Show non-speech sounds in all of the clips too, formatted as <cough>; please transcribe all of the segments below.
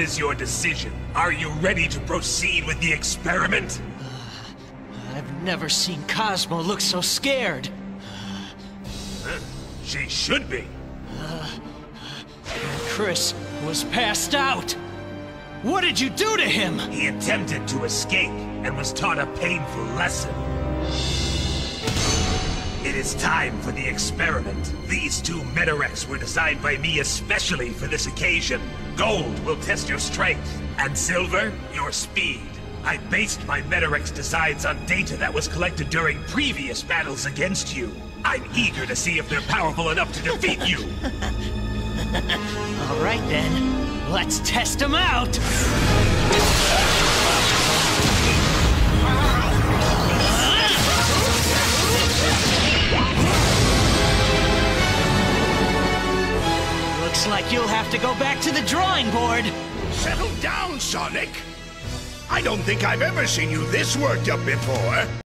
What is your decision? Are you ready to proceed with the experiment? <sighs> I've never seen Cosmo look so scared. <sighs> She should be. <sighs> Chris was passed out. What did you do to him? He attempted to escape and was taught a painful lesson. It is time for the experiment. These two Metarex were designed by me especially for this occasion. Gold will test your strength, and silver, your speed. I based my Metarex designs on data that was collected during previous battles against you. I'm eager to see if they're powerful enough to defeat you. <laughs> All right then, let's test him out. Like you'll have to go back to the drawing board. Settle down, Sonic. I don't think I've ever seen you this worked up before.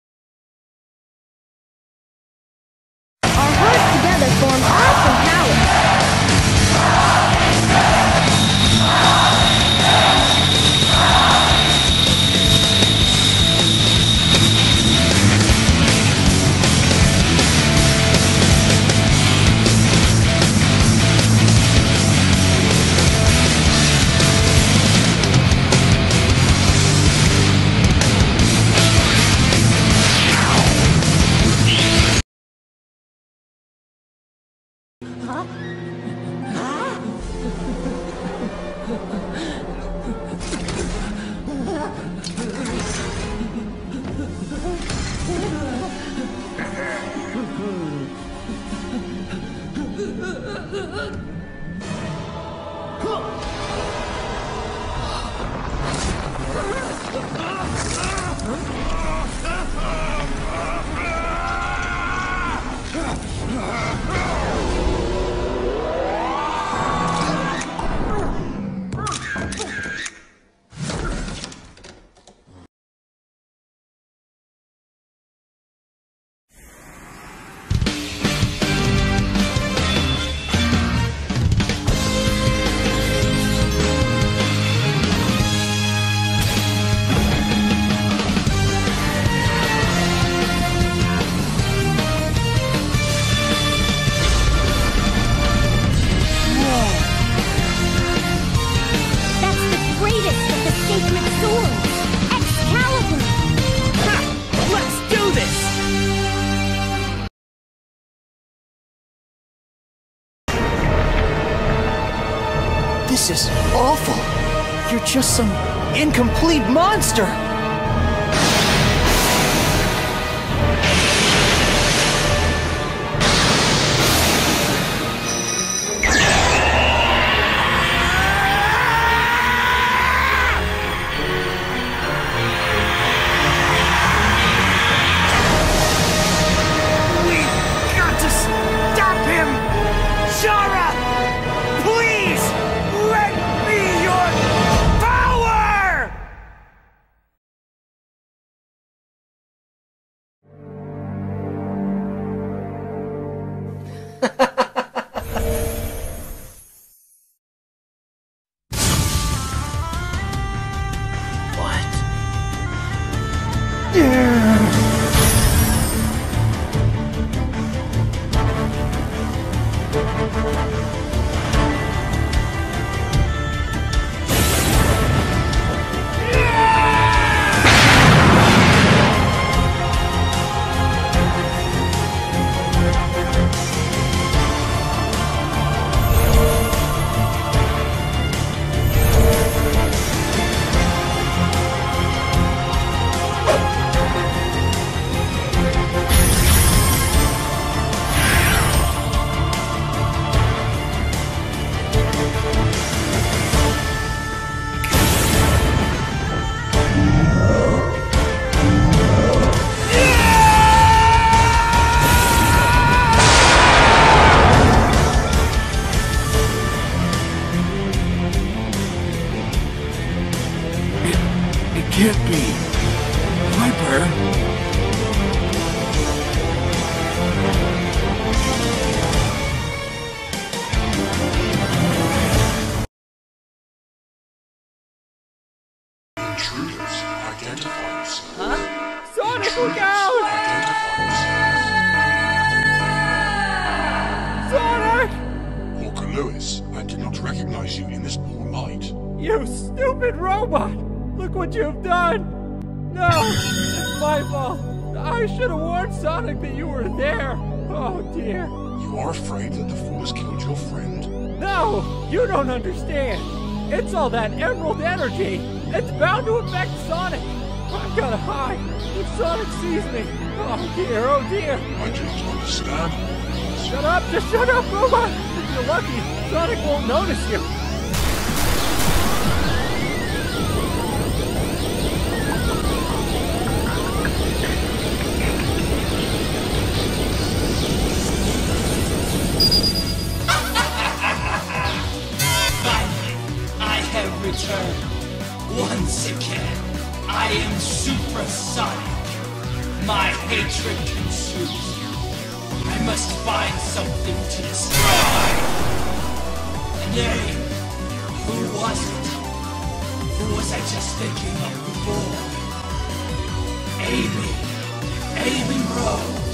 呵呵 This is awful. You're just some incomplete monster. Lewis, I did not recognize you in this poor light. You stupid robot! Look what you've done! No! It's my fault! I should have warned Sonic that you were there! Oh dear! You are afraid that the Force killed your friend? No! You don't understand! It's all that emerald energy! It's bound to affect Sonic! I've gotta hide! If Sonic sees me! Oh dear, oh dear! I do not understand. Shut up! Just shut up, robot! You're lucky, Sonic won't notice you! <laughs> I have returned. Once again, I am supersonic. My hatred consumes me. I must find something to destroy name? Who was it? Who was I just thinking of before? Amy. Amy Rose.